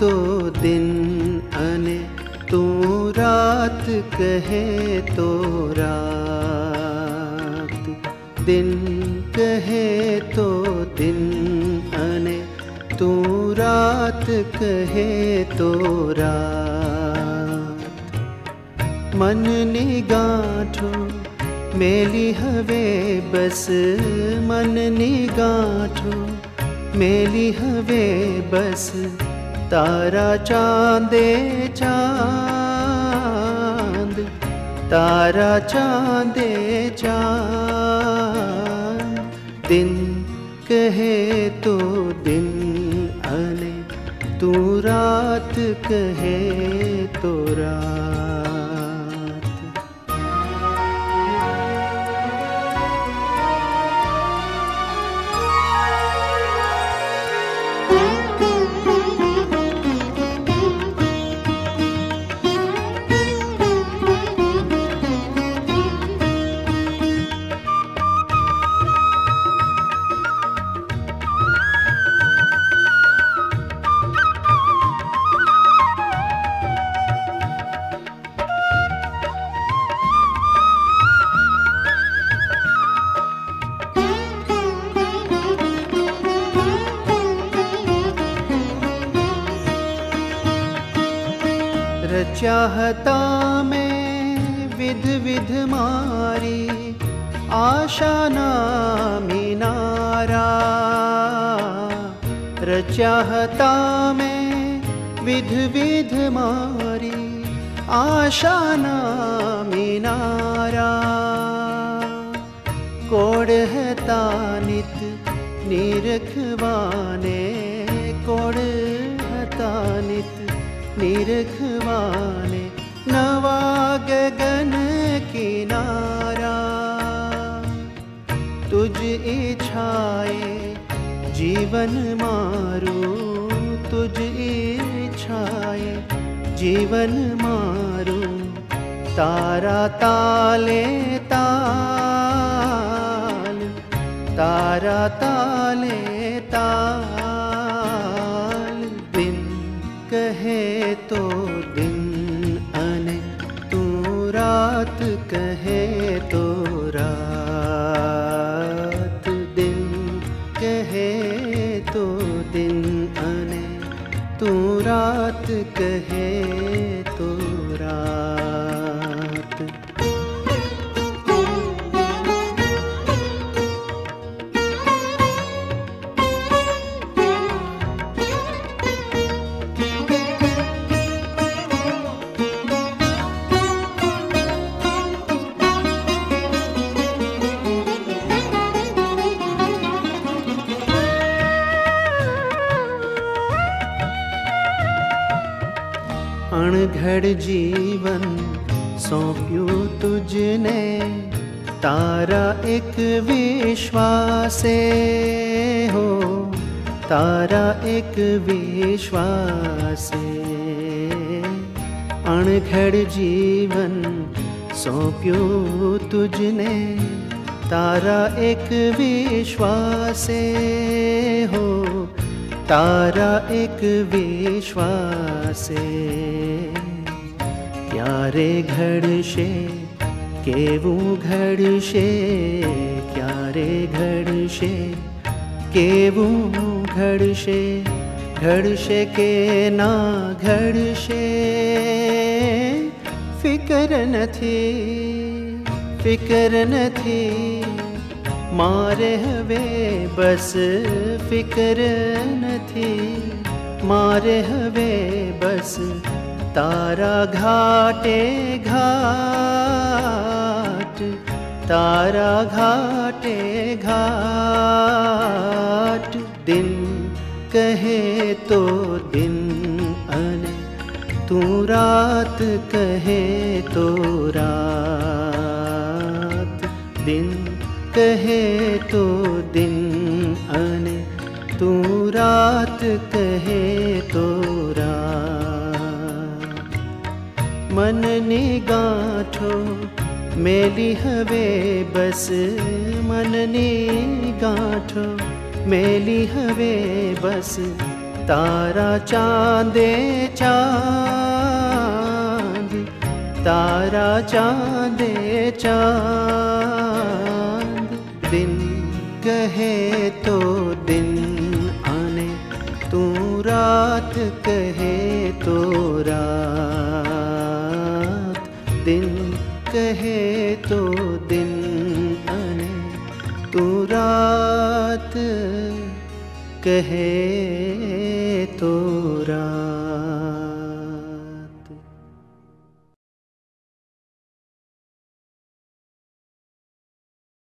तो दिन अने तू रात कहे तो रात। दिन कहे तो दिन अने तू रात कहे तो रात। मन ने गांठो, मेली हवे बस। मन ने गांठो, मेली हवे बस। तारा चांदे चांद तारा चांदे चांद। दिन कहे तो दिन अले तू रात कहे तो रात। चाहता मैं विध विध मारी, आशा नामी नारा। रचाहता मैं विध विध मारी, आशा नामी नारा। कोड़ है तानित निरखवाने कोड़ निरखवाने नवा गगन किनारा। तुझ इच्छाए जीवन मारू, तुझ इच्छाए जीवन मारू, तारा ताले ताल, तारा ताले ताल। कहे अणघड़ जीवन सौंप्यू तुझने, तारा एक विश्वासे हो, तारा एक विश्वासे। अणघड़ जीवन सौंप्यू तुझने, तारा एक विश्वासे हो तारा एक विश्वासे। क्यारे घडशे, केवू घडशे क्यारे घडशे, केवू घडशे घडशे के ना घडशे। फिकर न थी, फिकर न थी। मारे हवे बस फ़िक्र न थी। मारे हवे बस तारा घाटे घाट, तारा घाटे घाट। दिन कहे तो दिन अन, तू रात कहे तो रात। कहे तो दिन अने तू रात कहे तो तोरा मननी मेली हवे बस्। मननी गाठ मेली हवे बस। तारा चांदे चांद तारा चांदे चांद। कहे तो दिन आने, तू रात कहे तो रात। दिन कहे तो दिन आने, तू रात कहे तो रात।